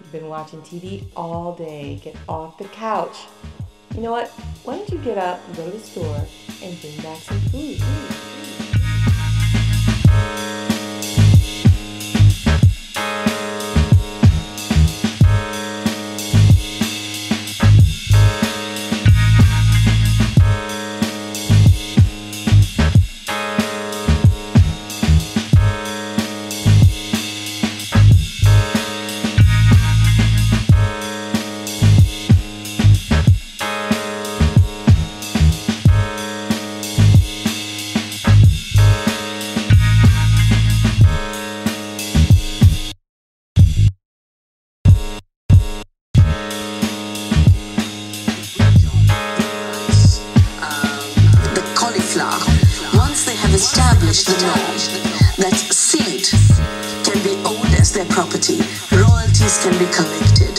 You've been watching TV all day. Get off the couch. You know what? Why don't you get up go to the store and bring back some food? The that seed can be owned as their property, royalties can be collected,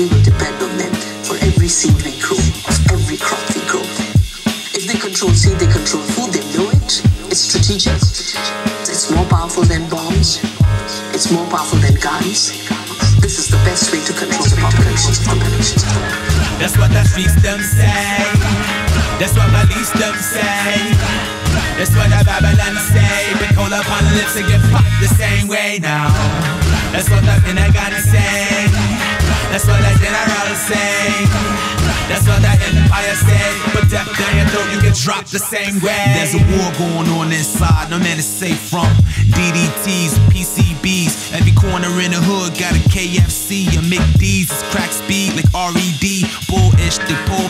we will depend on them for every seed we grow, of every crop we grow. If they control seed, they control food, they know it. It's strategic. It's more powerful than bombs. It's more powerful than guns. This is the best way to control the populations. That's what the streets them say. That's what my least them say. That's what the Babylon say. We call upon the lips and get popped the same way now. That's what the Pentagon say. That's what the general say. That's what the empire say. But death down your throat, you get dropped the same way. There's a war going on inside, no man is safe from DDTs, PCBs. Every corner in the hood got a KFC. A McD's is crack speed like RED. Bullish, the pulpit,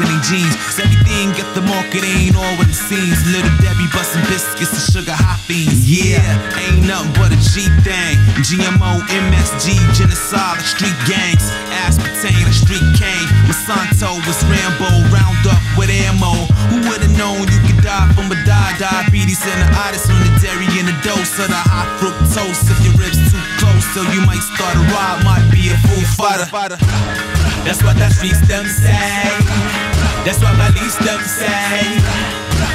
holes jeans. Everything got the market, ain't all what it seems. Little Debbie busting biscuits and sugar hot beans. Yeah, ain't nothing but a G thing. GMO, MSG, genocide, street gangs. Aspartame, like street cane. Monsanto was Rambo, round up with ammo. Who would've known you could die from a dye? Diabetes and the itis on the dairy and the dose of the high fructose. If your ribs too close, so you might start a ride, might be a food fighter. That's what the streets them say. That's what my least them say.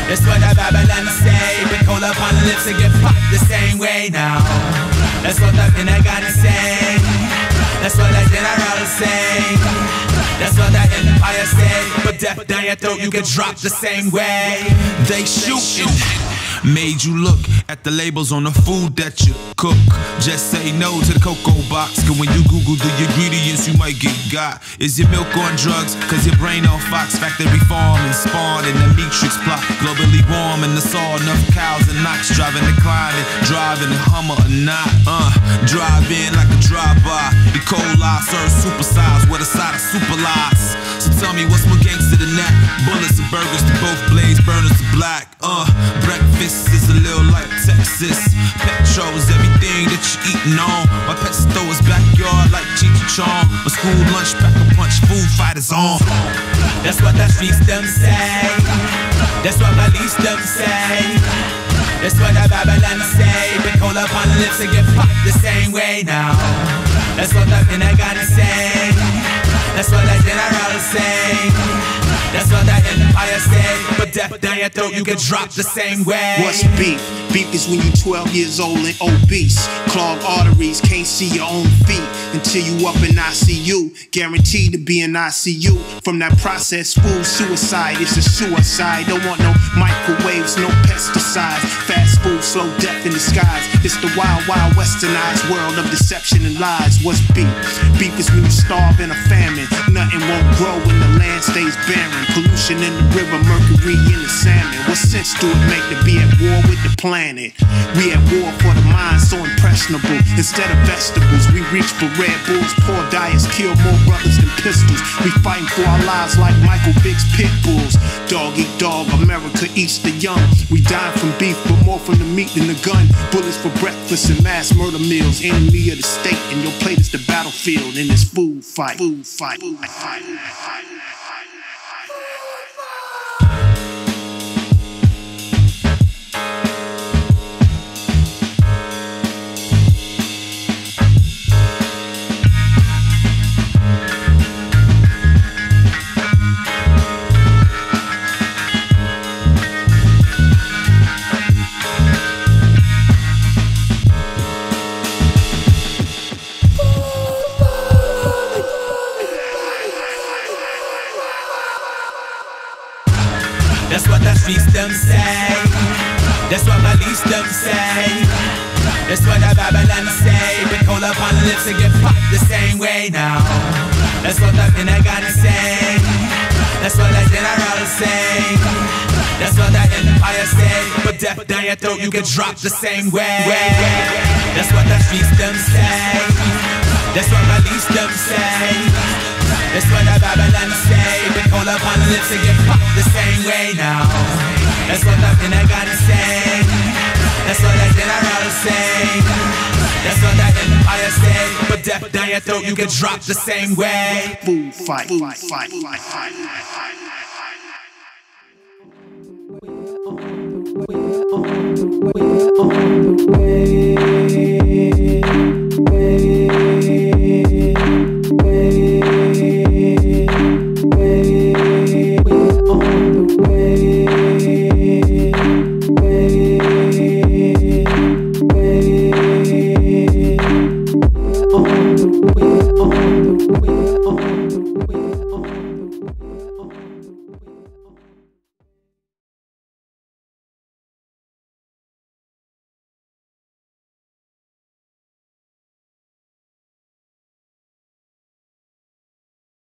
That's what the Babylon say. We call upon the lips and get popped the same way now. That's what the Pentagon say. That's what the general say. That's what the empire say. But death down your throat, you get dropped the same way. They shooting. Made you look at the labels on the food that you cook. Just say no to the cocoa box. Cause when you Google the ingredients, you might get got. Is your milk on drugs? Cause your brain on Fox Factory Farm and spawn in the Matrix plot. Globally warm and the saw enough cows and knocks. Driving the climate, driving the Hummer or not. Uh, drive in like a drive-by. E. coli serves supersize with a side of super lies. Tell me what's more gangster than that? Bullets and burgers to both blades, burners to black. Uh, breakfast is a little like Texas. Petrol is everything that you're eating on. My pet store is backyard like Cheech and Chong. My school lunch pack a punch, food fighters on. That's what the streets them say. That's what my least them say. That's what the Babylon say. We call upon the lips and get popped the same way now. That's what the Pentagon say. That's what the general say. That's empire. But death down your throat, you get dropped the same way. What's beef? Beef is when you 12 years old and obese. Clogged arteries, can't see your own feet until you up in ICU. Guaranteed to be in ICU. From that processed food suicide, it's a suicide. Don't want no microwaves, no pesticides. Fast food, slow death in disguise. It's the wild, wild westernized world of deception and lies. What's beef? Beef is when you starve in a famine. Nothing won't grow land stays barren. Pollution in the river, mercury in the salmon. What sense do it make to be at war with the planet? We at war for the mind so impressionable. Instead of vegetables, we reach for Red Bulls. Poor diets kill more brothers than pistols. We fighting for our lives like Michael Vick's pit bulls. Dog eat dog, America eats the young. We die from beef, but more from the meat than the gun. Bullets for breakfast and mass murder meals. Enemy of the state, and your plate is the battlefield in this food fight. Food fight. Food fight. Food fight. That's what the streets them say. That's what my least them say. That's what the Babylon say. Been called up on the lips and get popped the same way now. That's what the Pentagon say. That's what the general say. That's what the empire say. But death down your throat, you get dropped the same way. That's what the streets them say. That's what my least them say. That's what the Babylon say. Been called up on the lips and get popped the same way now. That's what the Pentagon say. That's what the general say. That's what the empire say. But death down your throat, you get dropped the same way. Food fight, fight, fight, fight, fight. fight. We're on the way.